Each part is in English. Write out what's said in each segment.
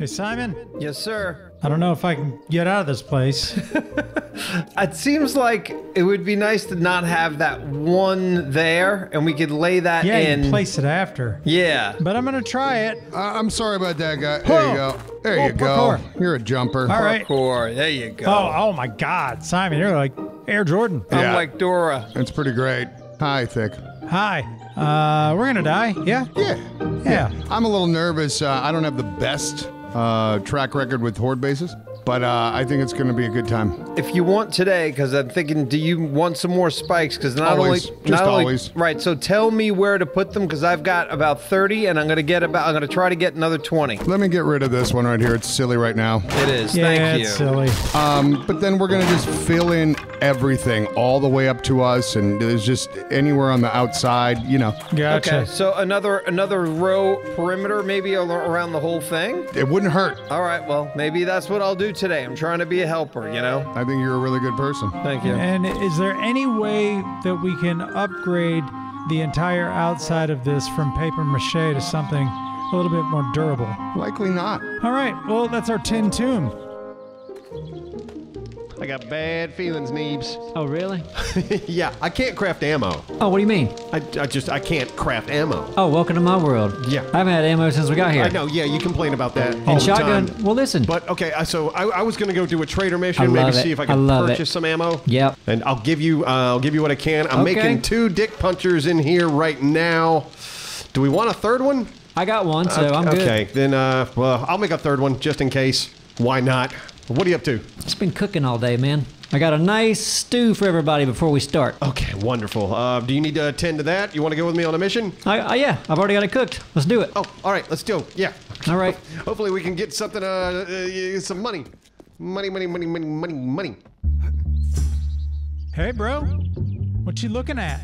Hey, Simon, Yes, sir. I don't know if I can get out of this place. It seems like it would be nice to not have that one there, and we could lay that Yeah, you in. can place it after. Yeah. But I'm gonna try it. Uh, I'm sorry about that, guy. There you go. There Oh, you go. parkour. You're a jumper. All right. Core. There you go. Oh, oh my God, Simon, you're like Air Jordan. I'm like Dora. It's pretty great. Hi, Thick. Hi. Uh, we're gonna die. Yeah. Yeah. Yeah. I'm a little nervous. Uh, I don't have the best uh, track record with horde bases, but uh, I think it's going to be a good time. If you want today, because I'm thinking, do you want some more spikes? Because not Always. only, Just not only, always. right. So tell me where to put them, because I've got about 30, and I'm gonna get about. I'm gonna try to get another 20. Let me get rid of this one right here. It's silly right now. It is. Yeah, Thank you. it's silly. Um, but then we're going to just fill in everything all the way up to us, and there's just anywhere on the outside, you know. Gotcha. Okay, so another another row perimeter, maybe al- around the whole thing. It wouldn't hurt. All right, well, maybe that's what I'll do today. I'm trying to be a helper, you know. I think you're a really good person. Thank you. And is there any way that we can upgrade the entire outside of this from paper mache to something a little bit more durable? Likely not. All right. Well, that's our tin tomb. I got bad feelings, Neebs. Oh, really? yeah, I can't craft ammo. Oh, what do you mean? I, I just I can't craft ammo. Oh, welcome to my world. Yeah. I haven't had ammo since we got here. I know. Yeah, you complain about that all And the shotgun. time. Well, listen. But okay, uh, so I, I was gonna go do a trader I mission, love maybe it. see if I I can love it. purchase some ammo. Yep. And I'll give you uh, I'll give you what I can. I'm Okay. making two dick punchers in here right now. Do we want a third one? I got one, so I'm good. okay, then uh, well, I'll make a third one just in case. Why not? What are you up to? It's been cooking all day, man. I got a nice stew for everybody before we start. Okay, wonderful. Uh, do you need to attend to that? You want to go with me on a mission? I, I, yeah, I've already got it cooked. Let's do it. Oh, all right, let's do. it. Yeah. All right. Hopefully we can get something, uh, uh, some money. Money, money, money, money, money, money. Hey, bro. What you looking at?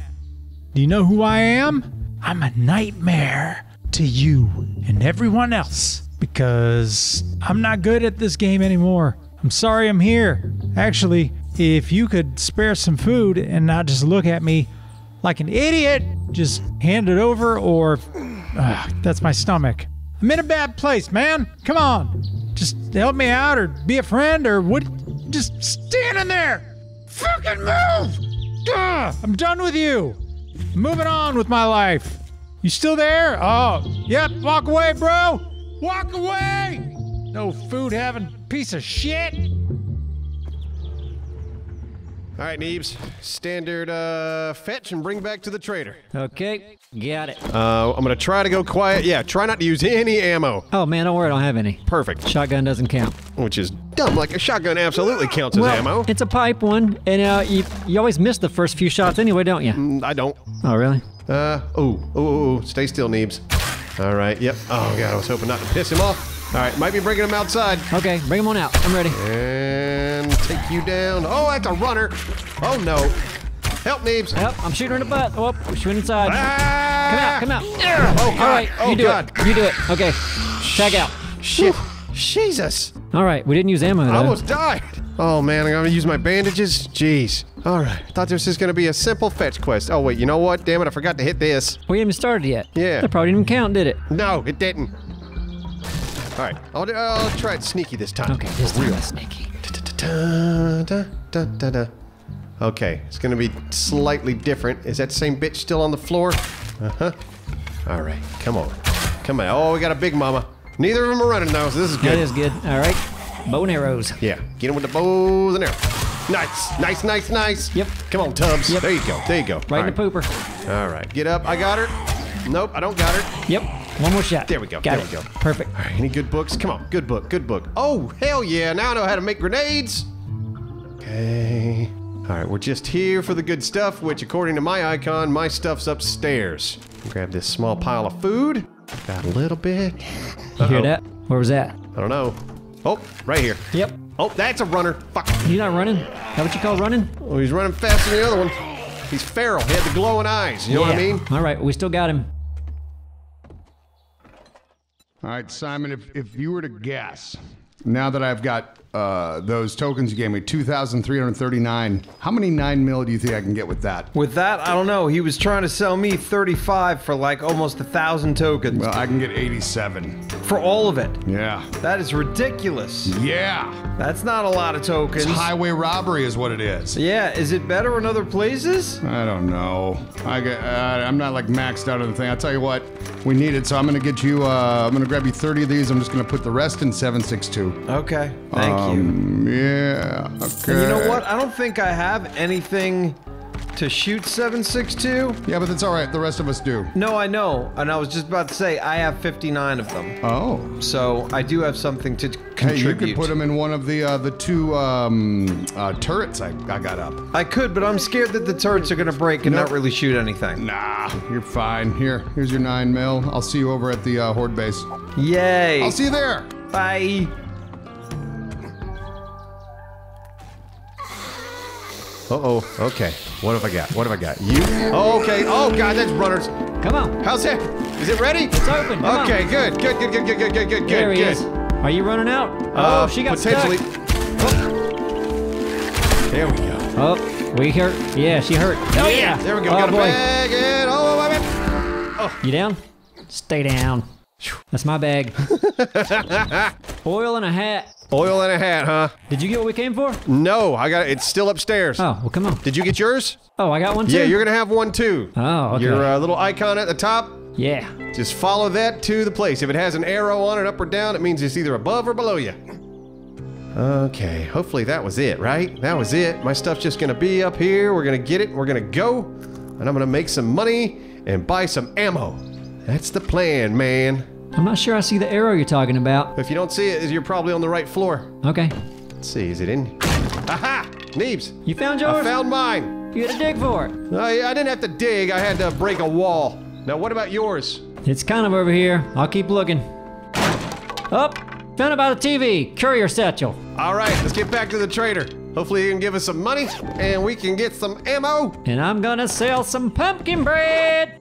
Do you know who I am? I'm a nightmare to you and everyone else because I'm not good at this game anymore. I'm sorry I'm here. Actually, if you could spare some food and not just look at me like an idiot, just hand it over or Ugh, that's my stomach. I'm in a bad place, man. Come on. Just help me out or be a friend or what? Just stand in there. Fucking move! I'm done with you. Moving on with my life. You still there? Oh, yep. Walk away, bro. Walk away. No food having piece of shit. All right, Neebs. Standard uh, fetch and bring back to the trader. Okay, got it. Uh, I'm gonna try to go quiet. Yeah, try not to use any ammo. Oh, man, don't worry, I don't have any. Perfect. Shotgun doesn't count. Which is dumb. Like a shotgun absolutely counts as well, ammo. it's a pipe one, and uh, you, you always miss the first few shots anyway, don't you? Mm, I don't. Oh, really? Uh, ooh, ooh, ooh, ooh. Stay still, Neebs. All right, yep. Oh, God, I was hoping not to piss him off. All right, might be bringing him outside. Okay, bring him on out. I'm ready. And take you down. Oh, that's a runner. Oh, no. Help, Neebs. Yep, I'm shooting her in the butt. Oh, we're shooting inside. Ah! Come out, come out. Oh, God. All right, oh, you do God. it. You do it. Okay, tag out. Shit. Jesus. All right, we didn't use ammo though. I almost died. Oh, man, I'm to use my bandages? Jeez. All right. I thought this was going to be a simple fetch quest. Oh, wait, you know what? Damn it, I forgot to hit this. We haven't even started yet. Yeah. That probably didn't even count, did it? No, it didn't. All right, I'll, I'll try it sneaky this time. Okay, this time it's sneaky. Da, da, da. Okay, it's gonna be slightly different. Is that same bitch still on the floor? Uh huh. All right, come on, come on. Oh, we got a big mama. Neither of them are running though, so this is good. That is good. All right. Bow and arrows. Yeah, get him with the bows and arrows. Nice, nice, nice, nice. Yep. Come on, Tubbs. Yep. There you go. There you go. Right All in the pooper. All right, get up. I got her. Nope, I don't got her. Yep. One more shot. There we go, Got there it. we go. Perfect. All right, any good books? Come on, good book, good book. Oh, hell yeah, now I know how to make grenades. Okay. All right, we're just here for the good stuff, which according to my icon, my stuff's upstairs. Grab this small pile of food. Got a little bit. You hear Uh-oh. that? Where was that? I don't know. Oh, right here. Yep. Oh, that's a runner. Fuck. You not running? That what you call running? Oh, he's running faster than the other one. He's feral. He had the glowing eyes. You know what I mean? All right, we still got him. All right, Simon, if, if you were to guess, now that I've got uh, those tokens you gave me, 2,339. How many 9 mil do you think I can get with that? With that, I don't know. He was trying to sell me 35 for like almost a thousand tokens Well, I can get 87. for all of it. Yeah. That is ridiculous. Yeah. That's not a lot of tokens. It's highway robbery is what it is. Yeah, is it better in other places? I don't know. I get, uh, I'm not like maxed out on the thing. I'll tell you what, we need it. So I'm going to get you, uh, I'm going to grab you 30 of these. I'm just going to put the rest in 762. Okay, thank you. Um, yeah. Okay. And you know what? I don't think I have anything to shoot 762. Yeah, but that's all right. The rest of us do. No, I know. And I was just about to say I have 59 of them. Oh. So I do have something to contribute. Hey, you could put them in one of the uh, the two um, uh, turrets I, I got up. I could, but I'm scared that the turrets are going to break and Nope. not really shoot anything. Nah, you're fine. Here, here's your nine mil. I'll see you over at the uh, horde base. Yay. I'll see you there. Bye. Uh-oh. Okay. What have I got? What have I got? You? Oh, okay. Oh, God, that's runners. Come on. How's it? Is it ready? It's open. Come okay, on. good. Good, good, good, good, good, good, good, there good, is. Are you running out? Uh, oh, she got potentially. stuck. Oh. There we go. Oh, we hurt. Yeah, she hurt. Oh, yeah. yeah. There we go. Oh, got boy. bag and. Oh. You down? Stay down. That's my bag. Oil and a hat. Oil and a hat, huh? Did you get what we came for? No, I got it. It's still upstairs. Oh, well, come on. Did you get yours? Oh, I got one too. Yeah, you're gonna have one too. Oh, okay. Your uh, little icon at the top. Yeah. Just follow that to the place. If it has an arrow on it, up or down, it means it's either above or below you. Okay, hopefully that was it, right? That was it. My stuff's just gonna be up here. We're gonna get it. We're gonna go, and I'm gonna make some money and buy some ammo. That's the plan, man. I'm not sure I see the arrow you're talking about. If you don't see it, you're probably on the right floor. Okay. Let's see, is it in? Aha! Neebs! You found yours? I found mine. You had to dig for it. I, I didn't have to dig, I had to break a wall. Now, what about yours? It's kind of over here. I'll keep looking. Up. found it by the TV. Courier satchel. All right, let's get back to the trader. Hopefully, he can give us some money and we can get some ammo. And I'm gonna sell some pumpkin bread.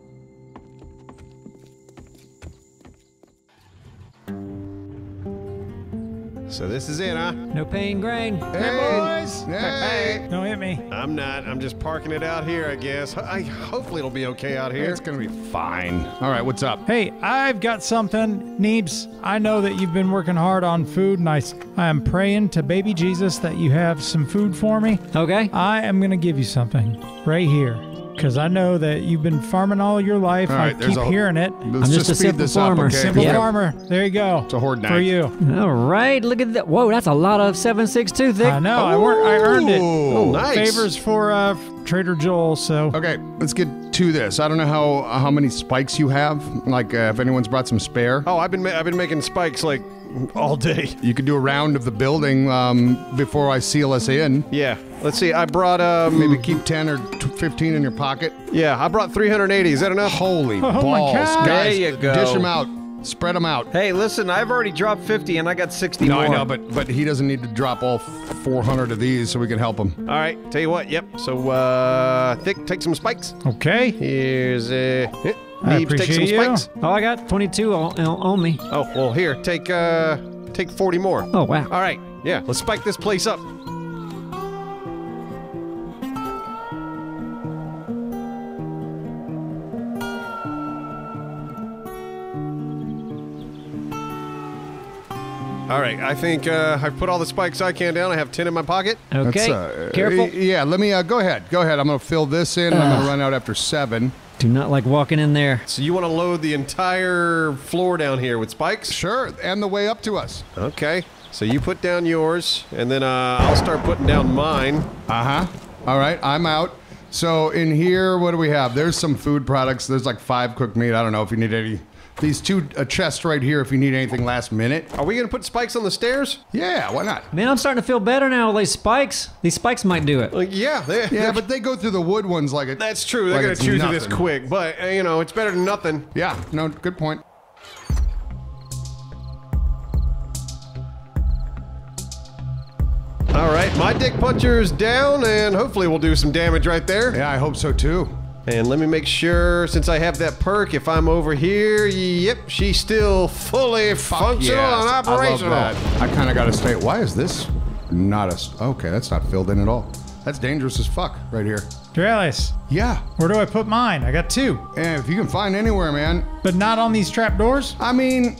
So, this is it, huh? No pain grain. Hey, boys. Hey. Don't hit me. I'm not. I'm just parking it out here, I guess. I, hopefully, it'll be okay out here. It's gonna be fine. All right, what's up? Hey, I've got something. Neebs, I know that you've been working hard on food, and I, I am praying to baby Jesus that you have some food for me. Okay. I am going to give you something right here. Because I know that you've been farming all your life. All I keep a- hearing it. Let's just a simple farmer. up, okay? Simple Yeah. farmer. There you go. It's a horde For you. All right. Look at that. Whoa, that's a lot of 762 thick. I know. I, work, I earned it. Oh, nice. Favors for uh, Trader Joel. So Okay, let's get to this. I don't know how how many spikes you have. Like, uh, if anyone's brought some spare, Oh, I've been ma- I've been making spikes like all day. you could do a round of the building um, before I seal us in. Yeah. Let's see. I brought um Maybe keep ten or t- fifteen in your pocket. yeah. I brought 380. Is that enough? Holy Oh my balls, God. guys! There you go. Dish them out. Spread them out. Hey, listen, I've already dropped 50 and I got 60 No, more. I know, but but he doesn't need to drop all 400 of these so we can help him. All right. Tell you what. Yep. So uh, thick. Take some spikes. okay. Here's uh, I Neebs, take some appreciate you. spikes. Oh, I got 22 on, on on me. Oh well, here. Take uh, take 40 more. Oh, wow. All right. Yeah. Let's spike this place up. All right, I think uh, I've put all the spikes I can down. I have 10 in my pocket. Okay. That's, uh, Careful. y- Yeah, let me uh, go ahead. Go ahead. I'm gonna fill this in. I'm gonna run out after seven. Do not like walking in there. So you want to load the entire floor down here with spikes? Sure, and the way up to us. Okay. So you put down yours, and then uh, I'll start putting down mine. Uh huh. All right, I'm out. So in here, what do we have? There's some food products. There's like five cooked meat. I don't know if you need any. These two a chest right here. If you need anything last minute. Are we going to put spikes on the stairs? Yeah, why not? Man, I'm starting to feel better now with these spikes. These spikes might do it. Like, yeah. They, Yeah, but they go through the wood ones like it. That's true. They're like going it's to choose it this quick, but uh, you know it's better than nothing. Yeah, no, good point. All right, my dick puncher's down, and hopefully we'll do some damage right there. Yeah, I hope so too. And let me make sure, since I have that perk, if I'm over here, yep, she's still fully functional Yes, and operational. I love that. I kind of got to stay. Why is this Not a... Okay, that's not filled in at all. That's dangerous as fuck right here. Dralis, Yeah. where do I put mine? I got two, And if you can find anywhere, man. but not on these trap doors. I mean,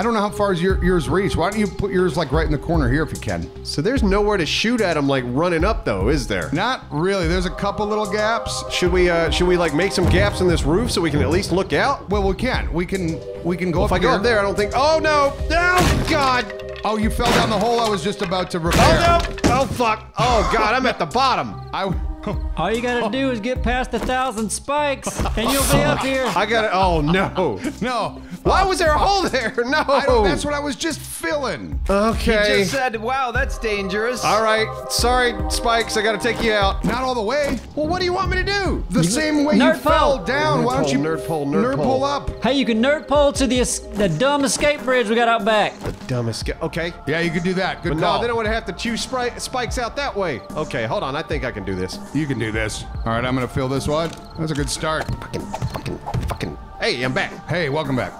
I don't know how far your, yours reach. Why don't you put yours like right in the corner here if you can? So there's nowhere to shoot at them like running up though, is there? Not really. There's a couple little gaps. Should we uh should we like make some gaps in this roof so we can at least look out? Well, we can. We can. We can go If up I go here. up there, I don't think. Oh no! Oh God! Oh, you fell down the hole I was just about to repair. Oh no! Oh fuck! Oh God! I'm at the bottom. I. All you gotta do is get past a thousand spikes, and you'll be up here. I got it. Oh no! No. Why was there a hole there? No. I don't, that's what I was just filling. Okay. He Just said, wow, that's dangerous. All right. Sorry, Spikes. I got to take you out. Not all the way. Well, what do you want me to do? The same way you Nerd fell pole. down. Why don't you nerd pole, nerd pole pole. up? Hey, you can nerd pole to the the dumb escape bridge we got out back. The dumbest. Ga- okay. Yeah, you could do that. Good But call. no, then I would have to chew spri- Spikes out that way. Okay, hold on. I think I can do this. You can do this. All right, I'm gonna fill this one. That's a good start. Fucking, fucking, fucking. Hey, I'm back. Hey, welcome back.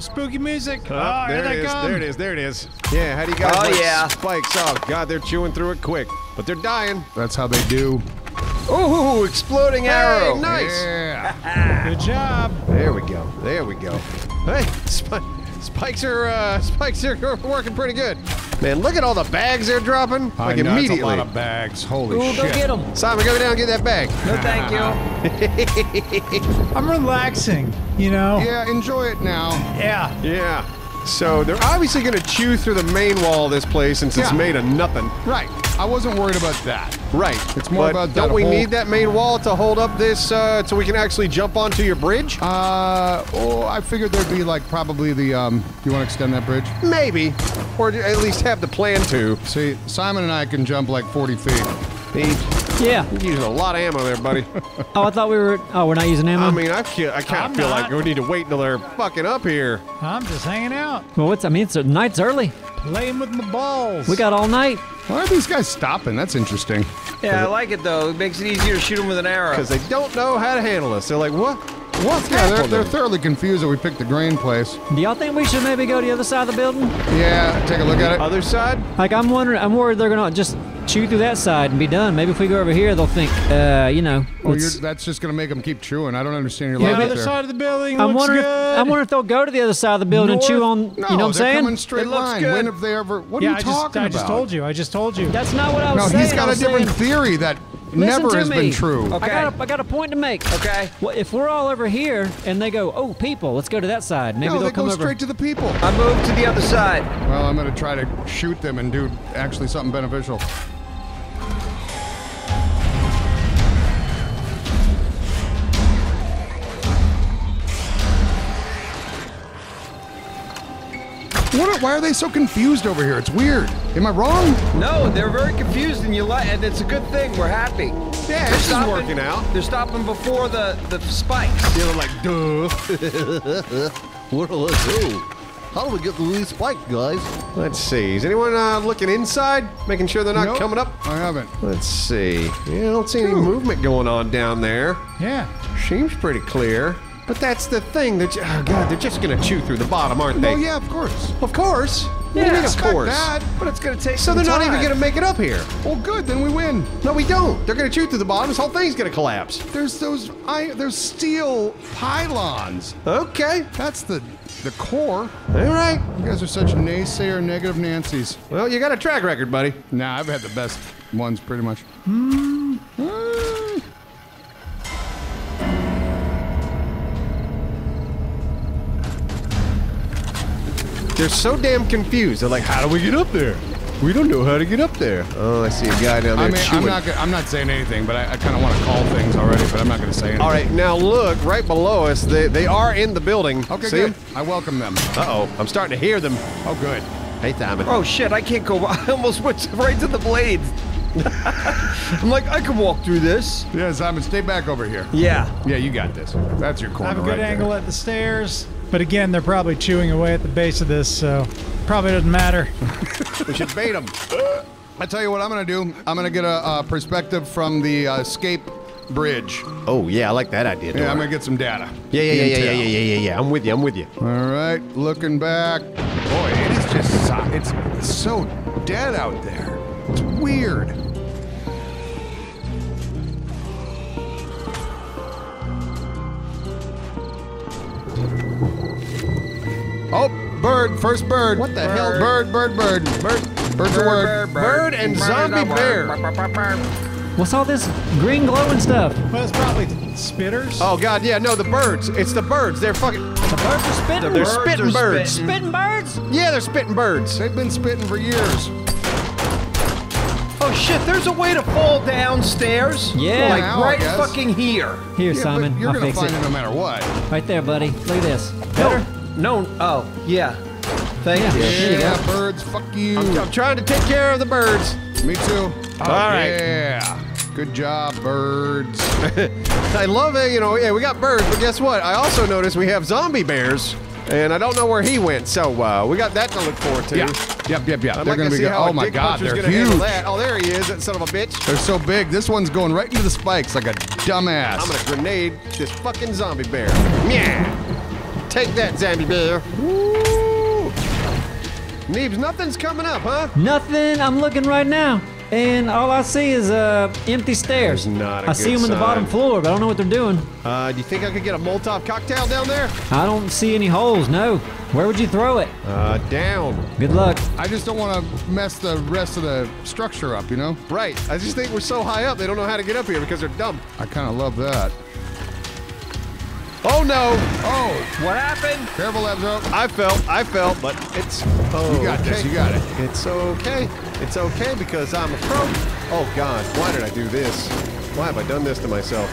Spooky music. Oh, Oh, there here it come. There it is. There it is. Yeah, how do you guys Oh, like yeah. spikes? Oh god, they're chewing through it quick, but they're dying. That's how they do. Ooh, exploding arrow. Nice. Yeah. Good job. There we go. There we go. Hey, sp- spikes are uh, spikes are working pretty good. Man, look at all the bags they're dropping. I Like know, it's immediately. a lot of bags. Holy Ooh, shit. go get them. Simon, go down and get that bag. No, thank you. I'm relaxing, you know? Yeah, enjoy it now. Yeah. Yeah. So they're obviously going to chew through the main wall of this place since it's Yeah. made of nothing. Right. I wasn't worried about that. Right. It's more about don't that we whole- need that main wall to hold up this uh, so we can actually jump onto your bridge? Uh, oh, I figured there'd be like probably the um. Do you want to extend that bridge? Maybe, or at least have the plan to. See, Simon and I can jump like 40 feet. He's Yeah. You're using a lot of ammo there, buddy. Oh, I thought we were. Oh, we're not using ammo. I mean, I, feel, I kind I'm of feel not. like we need to wait until they're fucking up here. I'm just hanging out, well, what's? I mean, it's night's early. playing with my balls. We got all night. Why are these guys stopping? That's interesting. Yeah, I like it though. It makes it easier to shoot them with an arrow. Because they don't know how to handle us. They're like, what? What's Yeah, they're, they're thoroughly confused that we picked the grain place. Do y'all think we should maybe go to the other side of the building? Yeah, take a look at it. Other side? Like, I'm wondering. I'm worried they're gonna just chew through that side and be done. Maybe if we go over here, they'll think, uh, you know. Oh, you're, that's just gonna make them keep chewing. I don't understand your the logic the other there. side of the building I'm looks wondering. good. I'm wondering if they'll go to the other side of the building and chew on. No, you know what I'm they're saying? coming straight It looks line. good. When have they ever? What yeah, are I you just, about? I just told you. I just told you. That's not what I was No, saying. he's got I a was different saying- theory that Listen never to has me. been true. Okay. I got, a, I got a point to make. Okay. Well, if we're all over here and they go, oh, people, let's go to that side. Maybe no, they'll they come go over. straight to the people. I move to the other side. Well, I'm gonna try to shoot them and do actually something beneficial. Why are they so confused over here? It's weird. Am I wrong? No, they're very confused, and you like, and it's a good thing. We're happy. Yeah, They're this is stopping- working out. They're stopping before the the spikes. They're like, duh. what do I do? How do we get through these spikes, guys? Let's see. Is anyone uh, looking inside? Making sure they're not Nope, coming up? I haven't. Let's see. Yeah, I don't see any movement going on down there. Yeah. Seems pretty clear. But that's the thing. That oh god, they're just gonna chew through the bottom, aren't they? Oh yeah, of course. Of course. What do you Yeah, mean, of Expect course? that. But it's gonna take. So some they're not even gonna make it up here. Well, good. Then we win. No, we don't. They're gonna chew through the bottom. This whole thing's gonna collapse. There's those. I there's steel pylons. Okay. That's the the core. All right. You guys are such naysayer, negative Nancy's. Well, you got a track record, buddy. Nah, I've had the best ones pretty much. Hmm. They're so damn confused. They're like, "How do we get up there? We don't know how to get up there." Oh, I see a guy down there I mean, chewing. I'm not. I'm not saying anything, but I, I kind of want to call things already. But I'm not going to say anything. All right, now look right below us. They they are in the building. Okay, see good. I welcome them. Uh oh, I'm starting to hear them. Oh, good. Hey, Simon. Oh shit! I can't go. I almost went right to the blades. I'm like, I could walk through this. Yeah, Simon, stay back over here. Yeah. Yeah, you got this. That's your corner. I have a good right angle there. at the stairs. But again, they're probably chewing away at the base of this, so probably doesn't matter. We should bait them. I tell you what I'm gonna do. I'm gonna get a, uh perspective from the uh, escape bridge. Oh yeah, I like that idea. Yeah, I'm gonna get some data. yeah, yeah, yeah, yeah, yeah, yeah, yeah, yeah, yeah. I'm with you. I'm with you. All right, looking back. Boy, it is just so, it's, it's so dead out there. It's weird. Oh, bird, first bird. What the hell? Bird, bird, bird. Bird, bird's a word. Bird and zombie bear. What's all this green glowing stuff? Well, it's probably spitters. Oh god, yeah, no, the birds. It's the birds. They're fucking. The birds are spitting. The They're birds spitting are birds. spitting. spitting birds. Yeah, they're spitting birds. They've been spitting for years. Oh shit, there's a way to fall downstairs. Yeah. Like Now, right fucking here. Here, Yeah, Simon. but you're I'll gonna fix find it. it no matter what. Right there, buddy. Look at this. Better. No, oh, yeah. Thank Yeah. you. There you Yeah, go. birds, fuck you. I'm trying to take care of the birds. Me too. Oh, All right. Yeah. Good job, birds. I love it, you know, yeah, we got birds, but guess what? I also noticed we have zombie bears, and I don't know where he went, so uh, we got that to look forward to. Yeah. Yep, yep, yep. I'd they're like gonna be see go- how Oh my Dick god, Puncher's they're huge. that. Oh, there he is, that son of a bitch. They're so big. This one's going right into the spikes like a dumbass. I'm gonna grenade this fucking zombie bear. Yeah. Take that, zombie bear. Woo. Neebs, nothing's coming up, huh? Nothing. I'm looking right now, and all I see is uh empty stairs. That's not a I see good them in the bottom floor, but I don't know what they're doing. Uh, do you think I could get a Molotov cocktail down there? I don't see any holes. No. Where would you throw it? Uh, down. Good luck. I just don't want to mess the rest of the structure up, you know? Right. I just think we're so high up, they don't know how to get up here because they're dumb. I kind of love that. Oh no! Oh, What happened? careful, Lebzo. I fell, I fell, but it's oh, You got this, you got it. It's okay. It's okay because I'm a pro. Oh God, why did I do this? Why have I done this to myself?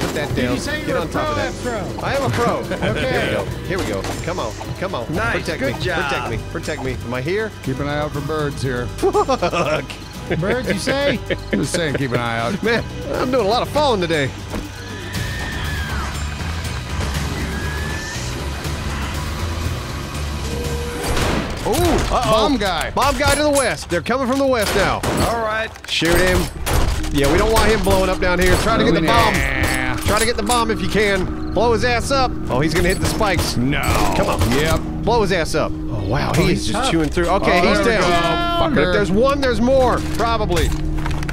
Put that down. you say Get on top of that. Astro? I am a pro. okay. Here we go. Here we go. Come on. Come on. Nice, Protect good me. job. Protect me. Protect me. Am I here? Keep an eye out for birds here. Fuck. Birds, you say? Just saying, keep an eye out. Man, I'm doing a lot of falling today. Ooh, bomb guy. Bomb guy to the west. They're coming from the west now. All right. Shoot him. Yeah, we don't want him blowing up down here. Try to get the bomb. Nah. Try to get the bomb if you can. Blow his ass up. Oh, he's gonna hit the spikes. No. Come on. Yep. Blow his ass up. Oh wow, he is he's just up. chewing through. Okay, Oh, he's down. go, But if there's one, there's more. Probably.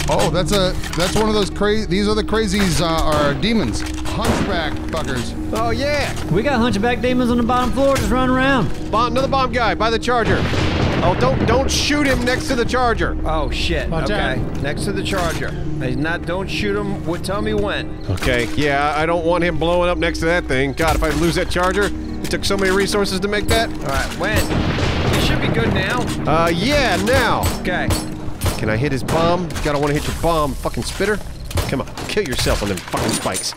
Oh, that's a that's one of those crazy. These are the crazies. Uh, are demons, hunchback fuckers. Oh yeah. We got hunchback demons on the bottom floor just running around. Bomb, another bomb guy by the charger. Oh, don't don't shoot him next to the charger. Oh shit. Watch okay. out. Next to the charger. He's not. Don't shoot him. What? Tell me when. Okay. Yeah, I don't want him blowing up next to that thing. God, if I lose that charger, it took so many resources to make that. All right. When? You should be good now. Uh, yeah. Now, Okay. can I hit his bomb? Gotta want to hit your bomb, fucking spitter. Come on, kill yourself on them fucking spikes.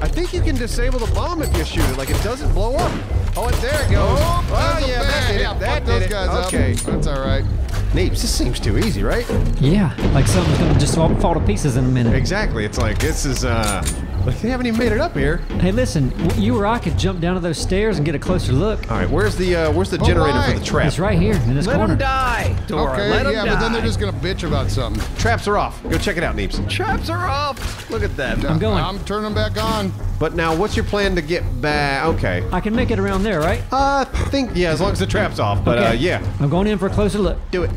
I think you can disable the bomb if you shoot it. Like it doesn't blow up. Oh, it, there it goes. Oh, That's yeah, that did it. yeah, that did those it. okay. up. That's all right. Neebs, this seems too easy, right? Yeah, like something's gonna just fall, fall to pieces in a minute. Exactly. It's like this is uh, like they haven't even made it up here. Hey, listen, you or I could jump down to those stairs and get a closer look. All right, where's the uh, where's the generator why? for the trap? It's right here in this Let corner. him die. Dora. Okay, Let him yeah, die. but then they're just gonna bitch about something. Traps are off. Go check it out, Neebs. Traps are off. Look at that. I'm going. I'm turning back on. But now, what's your plan to get back? Okay. I can make it around there, right? Uh, think yeah, as long as the trap's off. But uh, yeah, I'm going in for a closer look. do it.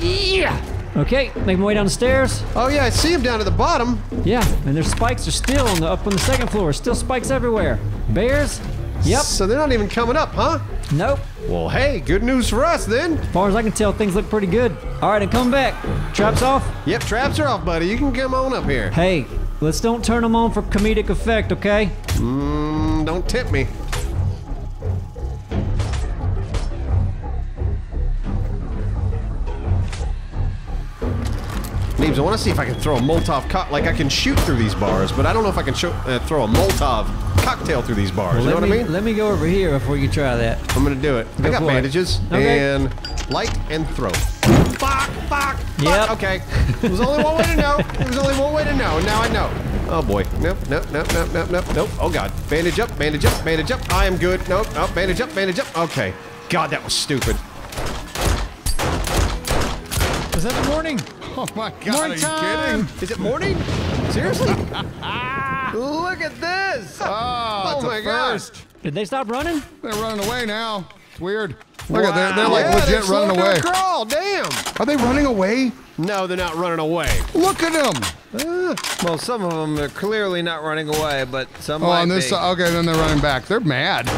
Yeah. Okay, make my way down the stairs. Oh yeah, I see him down at the bottom. Yeah, and there's spikes are still on the up on the second floor. Still spikes everywhere. Bears? Yep. So they're not even coming up, huh? Nope. Well, hey, good news for us then. As far as I can tell, things look pretty good. All right, and come back. Traps off. Yep, traps are off, buddy. You can come on up here. Hey, let's don't turn them on for comedic effect, okay? Mm, don't tip me. I want to see if I can throw a Molotov co- like I can shoot through these bars, but I don't know if I can show, uh, throw a Molotov cocktail through these bars. you know let what I mean? let me go over here before you try that. I'm gonna do it. I got bandages Okay. and light and throw. Fuck! Fuck! Yep. Fuck! Okay. There's only one way to know. There's only one way to know, and now I know. Oh boy. Nope. Nope. Nope. Nope. Nope. Nope. Nope. Oh god. Bandage up. Bandage up. Bandage up. I am good. Nope. Nope. Bandage up. Bandage up. Okay. God, that was stupid. The Is that the morning? Oh my god, Morning are you time. kidding? Is it morning? Seriously? Look at this. Oh, it's Oh a my God. Did they stop running? They're running away now. It's weird. Look at they're, they're like yeah, legit they're running away. Crawl, damn. Are they running away? No, they're not running away. Look at them. Ah. Well, some of them are clearly not running away, but some Oh, might on this side. Okay, then they're running back. They're mad.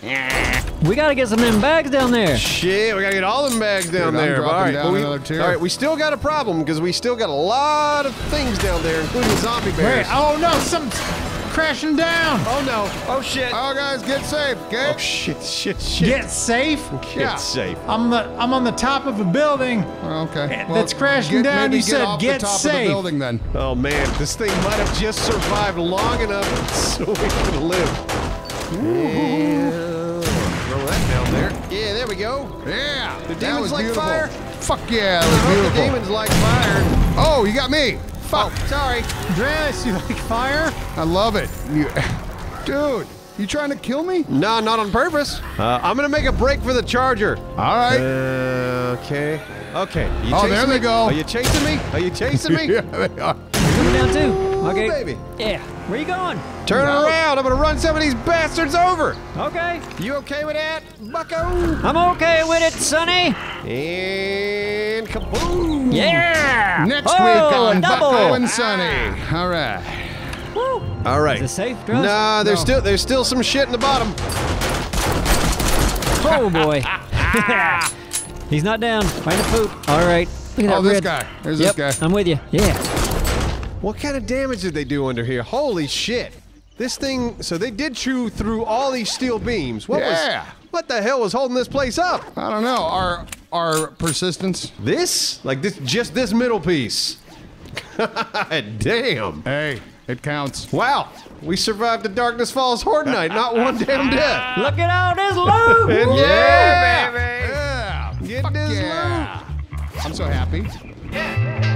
We gotta get some of them bags down there. Shit, we gotta get all them bags down Dude, I'm there. dropping all right, down we, another tier. all right, we still got a problem because we still got a lot of things down there, including zombie bears. Wait, oh no, something's crashing down. Oh no! Oh shit! oh, guys, get safe. Okay. Oh shit! Shit! Shit! Get safe. Get yeah. safe. I'm the I'm on the top of a building. Okay. That's crashing get, down. You get said off get the top safe. of the building then. Oh man, this thing might have just survived long enough so we can live. Yeah, throw that down there. Yeah, there we go. Yeah. The demons like beautiful. fire? Fuck yeah, that was hope the demons like fire. Oh, you got me. Fuck. Oh, sorry. Andreas, you like fire? I love it. You, dude, you trying to kill me? No, not on purpose. Uh, I'm gonna make a break for the charger. All right. Uh, okay. Okay. Are you Oh, chasing there they me? go. Are you chasing me? Are you chasing me? yeah, they are. Coming down too. Okay. baby. Yeah. Where you going? Turn No. around. I'm gonna run some of these bastards over. Okay. You okay with that, Bucko? I'm okay with it, Sonny. And kaboom! Yeah. Next oh, week on double. Bucko and Sunny. Ah. All right. All right. Is it safe, Dress? Nah, there's No. still there's still some shit in the bottom. Oh boy. He's not down. Find the poop. All right. Look at Oh, that this red. guy. There's yep, this guy. I'm with you. Yeah. What kind of damage did they do under here? Holy shit! This thing. So they did chew through all these steel beams. What Yeah. was? What the hell was holding this place up? I don't know. Our our persistence. This? Like this? Just this middle piece? God damn! Hey, it counts. Wow. We survived the Darkness Falls Horde Night. Not one damn death. Look at all this loot. And yeah, baby. Yeah. Get Fuck this yeah. I'm so happy. Yeah.